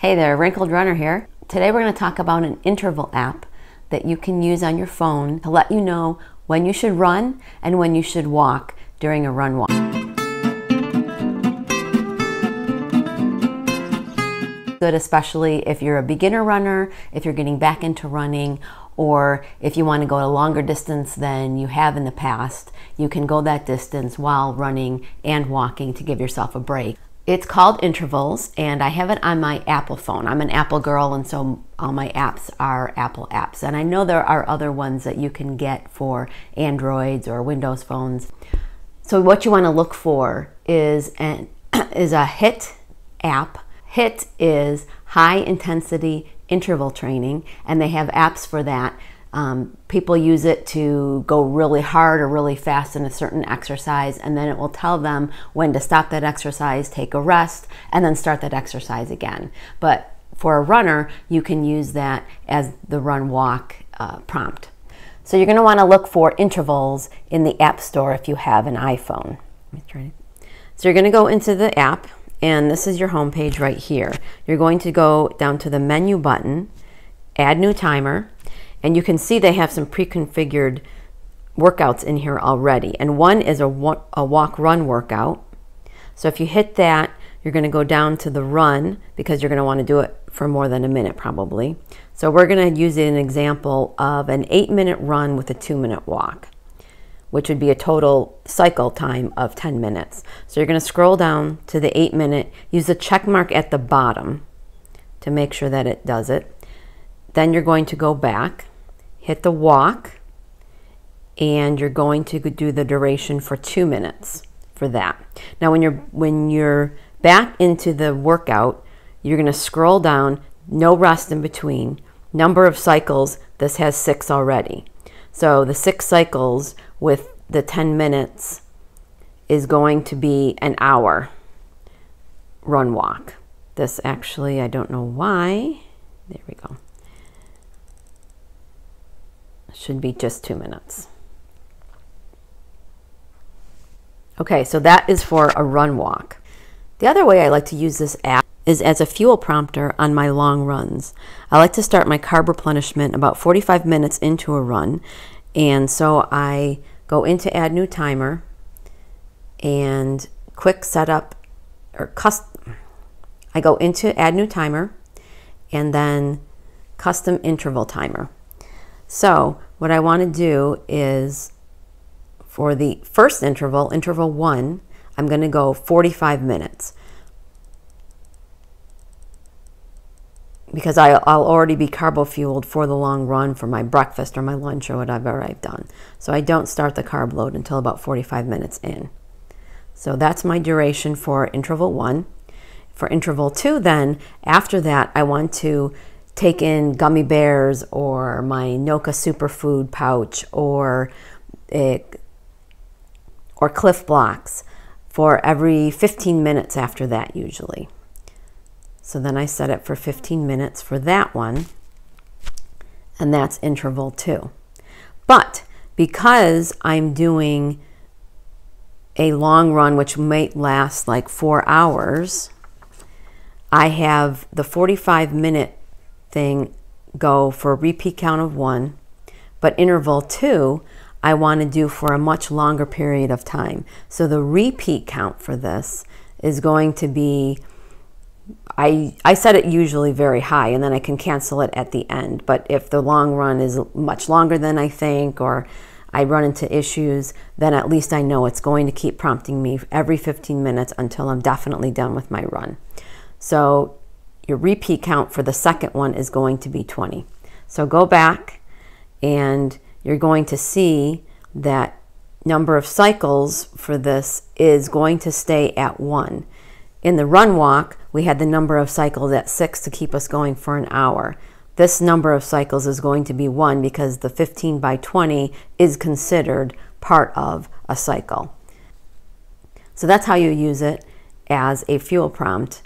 Hey there, Wrinkled Runner here. Today we're going to talk about an interval app that you can use on your phone to let you know when you should run and when you should walk during a run walk. Good, especially if you're a beginner runner, if you're getting back into running, or if you want to go a longer distance than you have in the past, you can go that distance while running and walking to give yourself a break. It's called Intervals, and I have it on my Apple phone. I'm an Apple girl, and so all my apps are Apple apps. And I know there are other ones that you can get for Androids or Windows phones. So what you want to look for is an is a HIIT app. HIIT is high intensity interval training, and they have apps for that. Um, people use it to go really hard or really fast in a certain exercise, and then it will tell them when to stop that exercise, take a rest, and then start that exercise again. But for a runner, you can use that as the run walk uh, prompt. So you're going to want to look for intervals in the App Store if you have an iPhone. So you're going to go into the app, and this is your home page right here. You're going to go down to the menu button, add new timer, and you can see they have some pre-configured workouts in here already. And one is a, a walk run workout. So if you hit that, you're going to go down to the run because you're going to want to do it for more than a minute probably. So we're going to use an example of an eight minute run with a two minute walk, which would be a total cycle time of 10 minutes. So you're going to scroll down to the eight minute, use the check mark at the bottom to make sure that it does it. Then you're going to go back, hit the walk, and you're going to do the duration for two minutes for that. Now when you're when you're back into the workout, you're going to scroll down, no rest in between. Number of cycles, this has six already. So the six cycles with the 10 minutes is going to be an hour run walk. This actually, I don't know why. There we go should be just two minutes. Okay, so that is for a run walk. The other way I like to use this app is as a fuel prompter on my long runs. I like to start my carb replenishment about 45 minutes into a run, and so I go into add new timer and quick setup or custom. I go into add new timer and then custom interval timer. So what I want to do is for the first interval, interval one, I'm going to go 45 minutes. Because I, will already be carbo fueled for the long run for my breakfast or my lunch or whatever I've done. So I don't start the carb load until about 45 minutes in. So that's my duration for interval one. For interval two, then, after that, I want to take in gummy bears or my Noka superfood pouch or it, or Clif Bloks for every 15 minutes after that usually. So then I set it for 15 minutes for that one and that's interval two. But because I'm doing a long run which might last like four hours, I have the 45 minute thing go for a repeat count of one, but interval two, I want to do for a much longer period of time. So the repeat count for this is going to be, I, I set it usually very high and then I can cancel it at the end. But if the long run is much longer than I think or I run into issues, then at least I know it's going to keep prompting me every 15 minutes until I'm definitely done with my run. So your repeat count for the second one is going to be 20. So go back and you're going to see that number of cycles for this is going to stay at one. In the run walk, we had the number of cycles at six to keep us going for an hour. This number of cycles is going to be one because the 15 by 20 is considered part of a cycle. So that's how you use it as a fuel prompt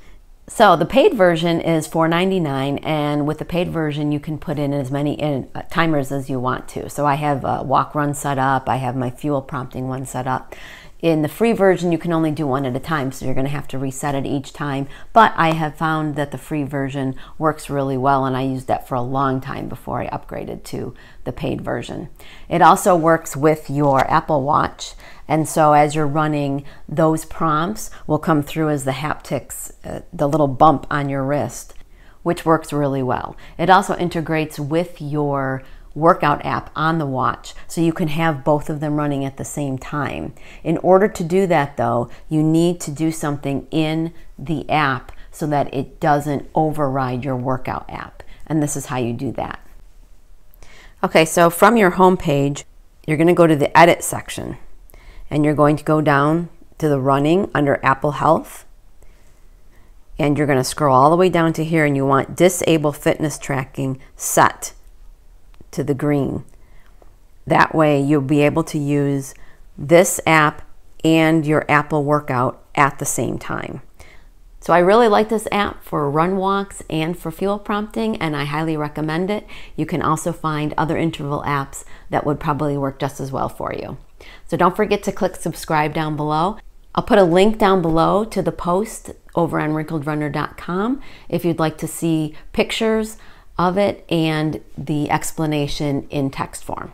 so the paid version is $4.99 and with the paid version you can put in as many in, uh, timers as you want to. So I have a walk run set up, I have my fuel prompting one set up. In the free version, you can only do one at a time, so you're going to have to reset it each time. But I have found that the free version works really well, and I used that for a long time before I upgraded to the paid version. It also works with your Apple Watch, and so as you're running, those prompts will come through as the haptics, uh, the little bump on your wrist, which works really well. It also integrates with your workout app on the watch so you can have both of them running at the same time. In order to do that though, you need to do something in the app so that it doesn't override your workout app. And this is how you do that. Okay, so from your home page, you're going to go to the edit section and you're going to go down to the running under Apple Health. And you're going to scroll all the way down to here and you want disable fitness tracking set to the green. That way you'll be able to use this app and your Apple workout at the same time. So I really like this app for run walks and for fuel prompting and I highly recommend it. You can also find other interval apps that would probably work just as well for you. So don't forget to click subscribe down below. I'll put a link down below to the post over on wrinkledrunner.com if you'd like to see pictures of it and the explanation in text form.